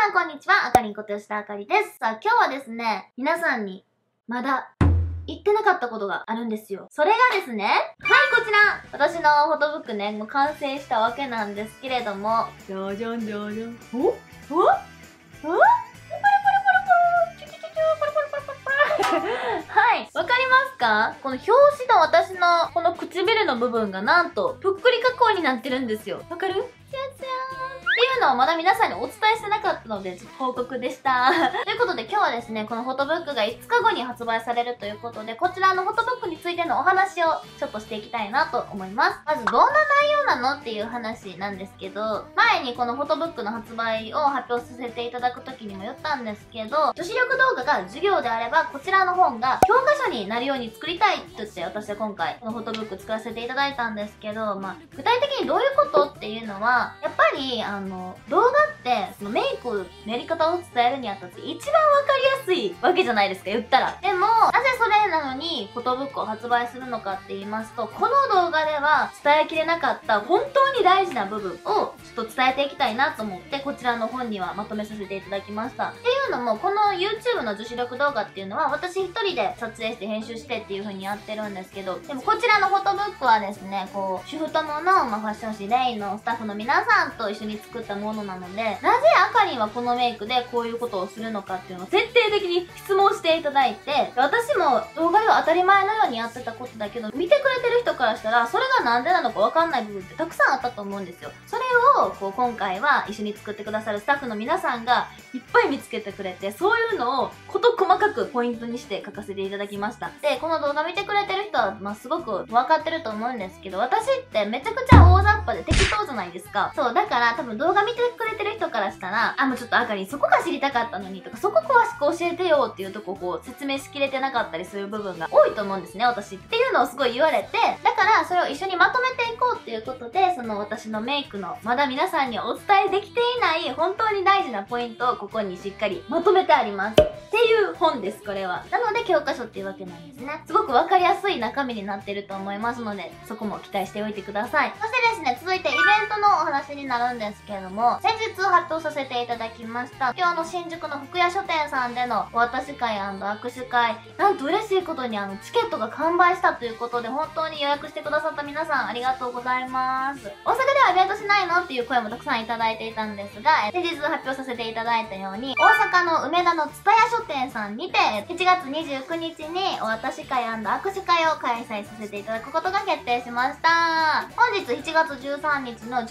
さんこんにちは、あかりんこと吉田あかりです。さあ、今日はですね、皆さんに、まだ、言ってなかったことがあるんですよ。それがですね、はい、こちら。私のフォトブックね、もう完成したわけなんですけれども、じゃじゃんじゃじゃん。お？お？お？チュチュチュチュはい、わかりますか？この表紙の私のこの唇の部分がなんと、ぷっくり加工になってるんですよ。わかる？いうのをまだ皆さんにお伝えしてなかったので、ちょっと報告でした。ということで今日はですね、このフォトブックが5日後に発売されるということで、こちらのフォトブックについてのお話をちょっとしていきたいなと思います。まずどんな内容なのっていう話なんですけど、前にこのフォトブックの発売を発表させていただく時にも言ったんですけど、女子力動画が授業であれば、こちらの本が教科書になるように作りたいって言って私は今回このフォトブック作らせていただいたんですけど、まあ、具体的にどういうことっていうのは、やっぱり、あの、動画って、そのメイクのやり方を伝えるにあたって一番わかりやすいわけじゃないですか、言ったら。でも、なぜそれなのにフォトブックを発売するのかって言いますと、この動画では伝えきれなかった本当に大事な部分をちょっと伝えていきたいなと思って、こちらの本にはまとめさせていただきました。っていうのも、この YouTube の女子力動画っていうのは、私一人で撮影して編集してっていう風にやってるんですけど、でもこちらのフォトブックはですね、こう、主婦友の、まあ、ファッション誌レイのスタッフの皆さんと一緒に作ったものなので、なぜあかりんはこのメイクでこういうことをするのかっていうのを徹底的に質問していただいて、私も動画では当たり前のようにやってたことだけど、見てくれてる人からしたら、それがなんでなのかわかんない部分ってたくさんあったと思うんですよ。それを、こう、今回は一緒に作ってくださるスタッフの皆さんがいっぱい見つけてくれて、そういうのを事細かくポイントにして書かせていただきました。で、この動画見てくれてる人は、まあ、すごく分かってると思うんですけど、私ってめちゃくちゃ大雑把で適当じゃないですか。そう、だから多分動画見てくれてる人からしたら、あ、もうちょっとあかりそこが知りたかったのにとか、そこ詳しく教えてよっていうとここう説明しきれてなかったりする部分が多いと思うんですね、私。っていうのをすごい言われて、だからそれを一緒にまとめていこうっていうことで、その私のメイクのまだ皆さんにお伝えできていない本当に大事なポイントをここにしっかりまとめてあります。っていう本です、これは。なので教科書っていうわけなんですね。すごくわかりやすい中身になってると思いますので、そこも期待しておいてください。そしてですね、続いてイベントのお話になるんですけれども、先日発表させていただきました、今日の新宿の福屋書店さんでのお渡し会握手会、なんと嬉しいことにあの、チケットが完売したということで、本当に予約してくださった皆さんありがとうございます。大阪ではイベントしないのっていう声もたくさんいただいていたんですが、先日発表させていただいたように、大阪の梅田の蔦屋書店さんにて、1月29日にお渡し会握手会を開催させていただくことが決定しました。本日1月13日の13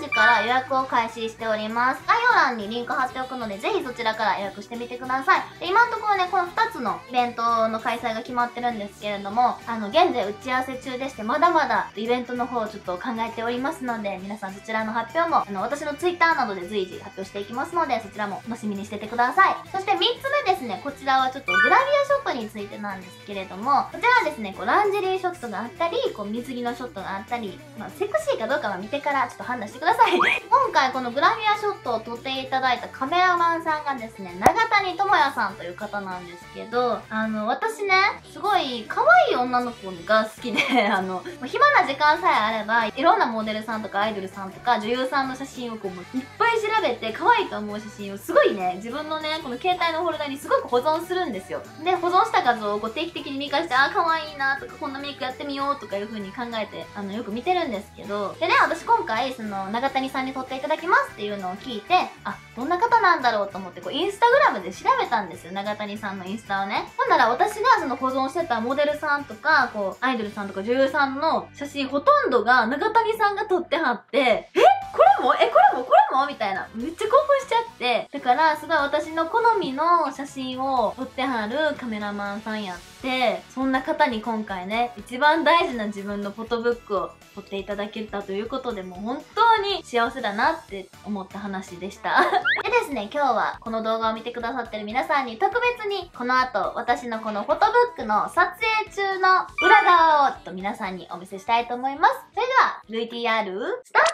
時から予約を開始しております。概要欄にリンク貼っておくので、ぜひそちらから予約してみてください。で今のところね、この2つのイベントの開催が決まってるんですけれども、あの、現在打ち合わせ中でして、まだまだイベントの方をちょっと考えておりますので、皆さんそちらの発表も、あの、私の Twitter などで随時発表していきますので、そちらも楽しみにしててください。そして3つ目ですね、こちらはちょっとグラビアショットについてなんですけれども、こちらはですね、こう、ランジェリーショットがあったり、こう、水着のショットがあったり、まあ、セクシーかどうかは見てからちょっと判断してください。今回このグラビアショットを撮っていただいたカメラマンさんがですね、長谷智也さんという方なんですけど、あの、私ね、すごい可愛い女の子が好きで、あの、暇な時間さえあれば、いろんなモデルさんとかアイドルさんとか女優さんの写真をこう、いっぱい調べて、可愛いと思う写真をすごいね、自分のね、この携帯のフォルダにすごく保存するんですよ。で、保存した画像をこう定期的に見返して、あー可愛いなとか、こんなメイクやってみようとかいう風に考えて、あの、よく見てるんですけど、でね、私今回、その、長谷さんに撮っていただきますっていうのを聞いて、あ、どんな方なんだろうと思って、こう、インスタグラムで調べたんですよ、長谷さんのインスタをね。ほんなら、私がその保存してたモデルさんとか、こう、アイドルさんとか女優さんの写真ほとんどが長谷さんが撮ってはって、えこれも？え、これも？これも？みたいな。めっちゃ興奮しちゃって。だから、すごい私の好みの写真を撮ってはるカメラマンさんやって、そんな方に今回ね、一番大事な自分のフォトブックを撮っていただけたということで、もう本当に幸せだなって思った話でした。でですね、今日はこの動画を見てくださってる皆さんに特別にこの後私のこのフォトブックの撮影中の裏側をちょっと皆さんにお見せしたいと思います。それでは VTR スタート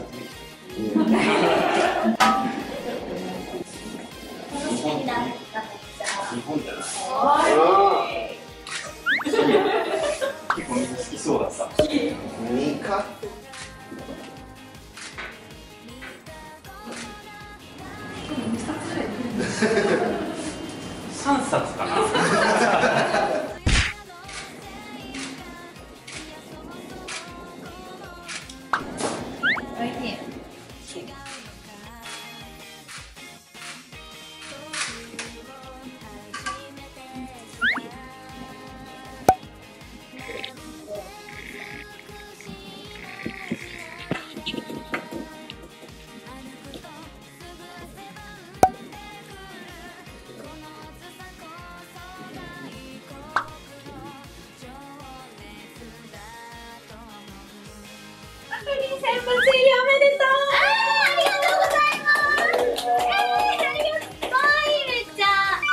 れ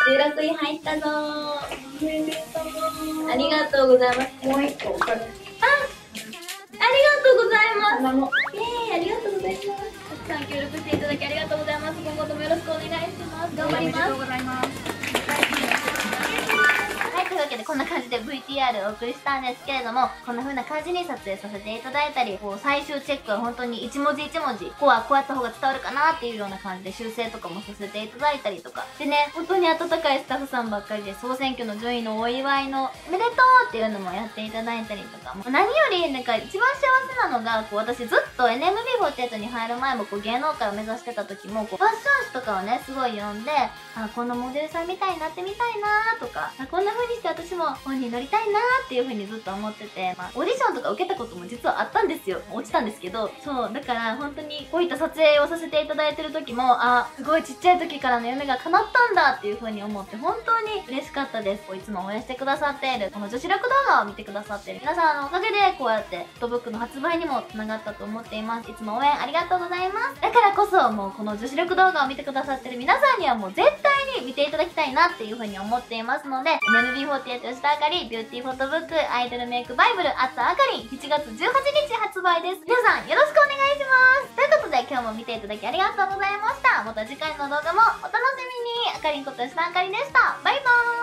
ゃ16位入ったぞ。おめでとう。ありがとうございます。もう一個あありがとうございます。イエーイありがとうございます。たくさん協力していただきありがとうございます。今後ともよろしくお願いします。頑張りますけでこんな感じで VTR をお送りしたんですけれども、こんな風な感じに撮影させていただいたり、こう最終チェックは本当に一文字一文字、こうはこうやった方が伝わるかなっていうような感じで修正とかもさせていただいたりとか。でね、本当に温かいスタッフさんばっかりで総選挙の順位のお祝いのおめでとうっていうのもやっていただいたりとか、何よりなんか一番幸せなのが、こう私ずっと NMB48 に入る前もこう芸能界を目指してた時も、こうファッション誌とかをね、すごい読んで、あ、こんなモデルさんみたいになってみたいなとか、こんな風にして私私も本に乗りたいなっていう風にずっと思ってて、まあ、オーディションとか受けたことも実はあったんですよ。落ちたんですけど、そう、だから本当にこういった撮影をさせていただいてる時も、あ、すごいちっちゃい時からの夢が叶ったんだっていう風に思って、本当に嬉しかったです。いつも応援してくださっている、この女子力動画を見てくださっている皆さんのおかげで、こうやってフォトブックの発売にもつながったと思っています。いつも応援ありがとうございます。だからこそ、もうこの女子力動画を見てくださってる皆さんにはもう絶つい��に見ていただきたいなっていう風に思っていますので、 NMB48 吉田朱里、ビューティーフォトブック、アイドルメイクバイブル、アットアカリン、7月18日発売です。皆さんよろしくお願いします。ということで今日も見ていただきありがとうございました。また次回の動画もお楽しみに。アカリンこと吉田朱里でした。バイバーイ